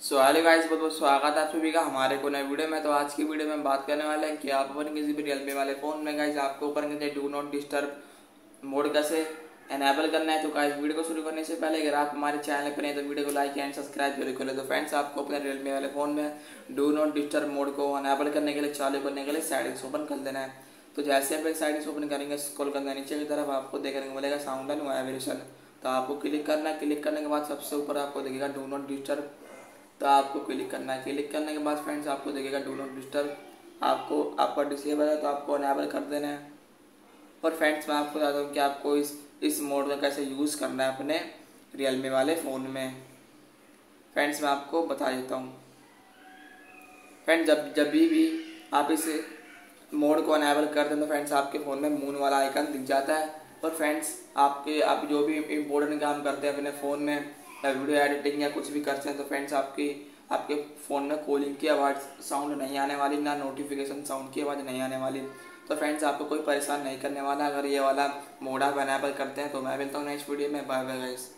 So hello guys बहुत बहुत स्वागत है आप सभी का हमारे को नए वीडियो में। तो आज की वीडियो में बात करने वाले हैं कि आप अपन किसी भी रियलमी वाले फ़ोन में गाइस आपको ऊपर के डू नॉट डिस्टर्ब मोड कैसे एनेबल करना है। तो गाइस वीडियो को शुरू करने से पहले अगर आप हमारे चैनल पर नहीं तो वीडियो को लाइक एंड सब्सक्राइब ज़रूर करें तो फ्रेंड्स आपको अपने रियलमी वाले फ़ोन में डू नॉट डिस्टर्ब मोड को अनेबल करने के लिए, चालू करने के लिए सेटिंग्स ओपन कर देना है। तो जैसे आप साइडिंग्स ओपन करेंगे स्क्रॉल करना नीचे की तरफ़ आपको देखने को मिलेगा साउंड एंड वाइब्रेशन तो आपको क्लिक करना है। क्लिक करने के बाद सबसे ऊपर आपको देखेगा डू नॉट डिस्टर्ब तो आपको क्लिक करना है। क्लिक करने के बाद फ्रेंड्स आपको देखेगा डू नॉट डिस्टर्ब। आपको आपका डिसेबल है तो आपको अनेबल कर देना है। और फ्रेंड्स मैं आपको बता दूँ कि आपको इस इस मोड में कैसे यूज़ करना है अपने रियलमी वाले फ़ोन में। फ्रेंड्स मैं आपको बता देता हूँ। फ्रेंड्स जब जब भी, भी आप इस मोड को अनेबल कर दें तो फ्रेंड्स आपके फ़ोन में मून वाला आइकन दिख जाता है। और फ्रेंड्स आपके आप जो भी इम्पोर्टेंट काम करते हैं अपने फ़ोन में वीडियो एडिटिंग या कुछ भी करते हैं तो फ्रेंड्स आपकी, आपके फ़ोन में कॉलिंग की आवाज़ साउंड नहीं आने वाली, ना नोटिफिकेशन साउंड की आवाज़ नहीं आने वाली। तो फ्रेंड्स आपको कोई परेशान नहीं करने वाला। अगर ये वाला मोड पर करते हैं तो मैं मिलता हूँ नेक्स्ट वीडियो में। Bye bye guys